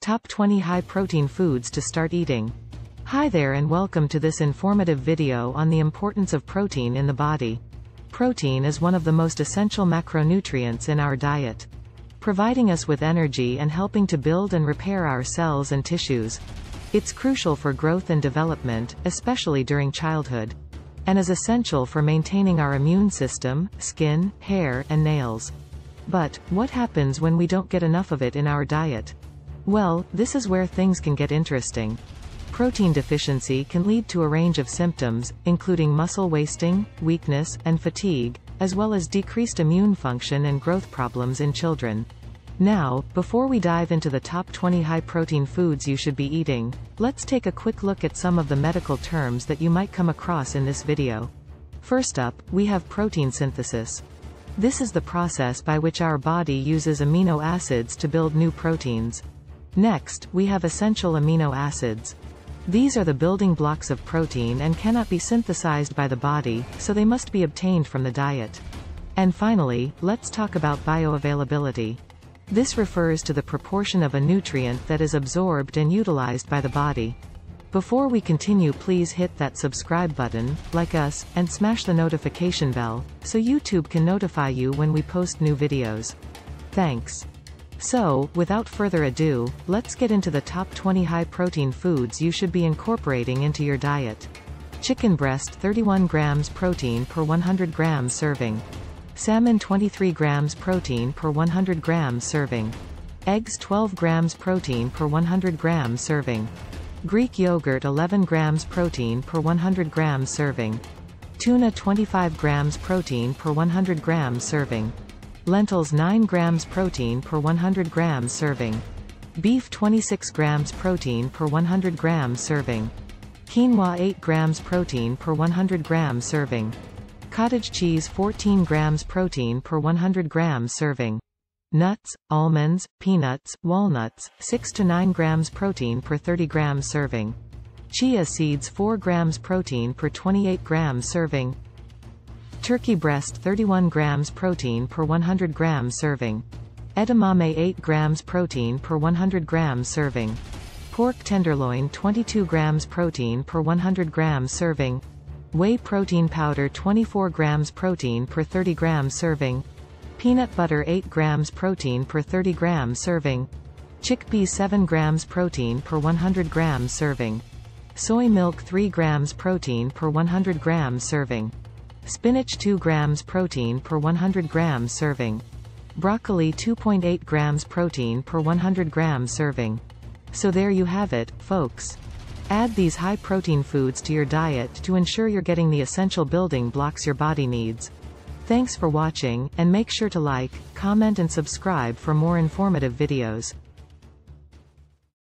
Top 20 High Protein Foods to Start Eating. Hi there and welcome to this informative video on the importance of protein in the body. Protein is one of the most essential macronutrients in our diet. Providing us with energy and helping to build and repair our cells and tissues. It's crucial for growth and development, especially during childhood. And is essential for maintaining our immune system, skin, hair, and nails. But, what happens when we don't get enough of it in our diet? Well, this is where things can get interesting. Protein deficiency can lead to a range of symptoms, including muscle wasting, weakness, and fatigue, as well as decreased immune function and growth problems in children. Now, before we dive into the top 20 high-protein foods you should be eating, let's take a quick look at some of the medical terms that you might come across in this video. First up, we have protein synthesis. This is the process by which our body uses amino acids to build new proteins. Next, we have essential amino acids. These are the building blocks of protein and cannot be synthesized by the body, so they must be obtained from the diet. And finally, let's talk about bioavailability. This refers to the proportion of a nutrient that is absorbed and utilized by the body. Before we continue please hit that subscribe button, like us, and smash the notification bell, so YouTube can notify you when we post new videos. Thanks. So, without further ado, let's get into the top 20 high-protein foods you should be incorporating into your diet. Chicken breast 31 grams protein per 100 grams serving. Salmon 23 grams protein per 100 grams serving. Eggs 12 grams protein per 100 grams serving. Greek yogurt 11 grams protein per 100 grams serving. Tuna 25 grams protein per 100 grams serving. Lentils 9 grams protein per 100 grams serving. Beef 26 grams protein per 100 grams serving. Quinoa 8 grams protein per 100 grams serving. Cottage cheese 14 grams protein per 100 grams serving. Nuts, almonds, peanuts, walnuts, 6 to 9 grams protein per 30 grams serving. Chia seeds 4 grams protein per 28 grams serving. Turkey breast 31 grams protein per 100 grams serving. Edamame 8 grams protein per 100 grams serving. Pork tenderloin 22 grams protein per 100 grams serving. Whey protein powder 24 grams protein per 30 grams serving. Peanut butter 8 grams protein per 30 grams serving. Chickpea 7 grams protein per 100 grams serving. Soy milk 3 grams protein per 100 grams serving. Spinach 2 grams protein per 100 grams serving. Broccoli 2.8 grams protein per 100 grams serving. So there you have it, folks. Add these high-protein foods to your diet to ensure you're getting the essential building blocks your body needs. Thanks for watching, and make sure to like, comment and subscribe for more informative videos.